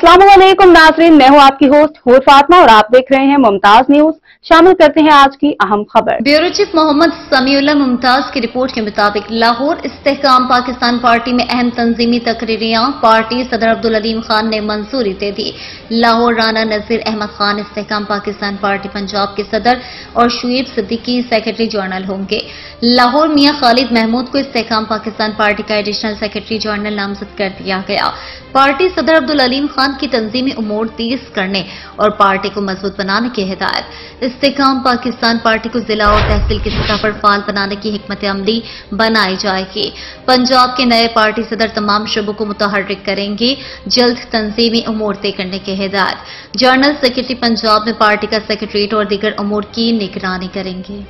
अस्सलाम वालेकुम नाजरीन, मैं हूँ आपकी होस्ट हूर फातमा और आप देख रहे हैं मुमताज़ न्यूज़। शामिल करते हैं आज की अहम खबर। ब्यूरो चीफ मोहम्मद समीउल्ला मुमताज़ की रिपोर्ट के मुताबिक लाहौर इस्तेकाम पाकिस्तान पार्टी में अहम तंजीमी तकरीरियाँ पार्टी सदर अब्दुल अलीम खान ने मंजूरी दे दी। लाहौर राना नजीर अहमद खान इस्तेकाम पाकिस्तान पार्टी पंजाब के सदर और शुएब सिद्दीकी सेक्रेटरी जनरल होंगे। लाहौर मियाँ खालिद महमूद को इस्तेकाम पाकिस्तान पार्टी का एडिशनल सेक्रेटरी जनरल नामजद कर दिया गया। पार्टी सदर अब्दुल अलीम खान की तंजीमी उमूर तेज करने और पार्टी को मज़बूत बनाने की हिदायत। इस्तेकाम पाकिस्तान पार्टी को जिला और तहसील की सतह पर फाल बनाने की हमत अमली बनाई जाएगी। पंजाब के नए पार्टी सदर तमाम शबों को मुतहरक करेंगे। जल्द तंजीमी उमूर तय करने की हिदायत। जनरल सेक्रेटरी पंजाब में पार्टी का सेक्रेटरीट और दीगर उमूर की निगरानी करेंगे।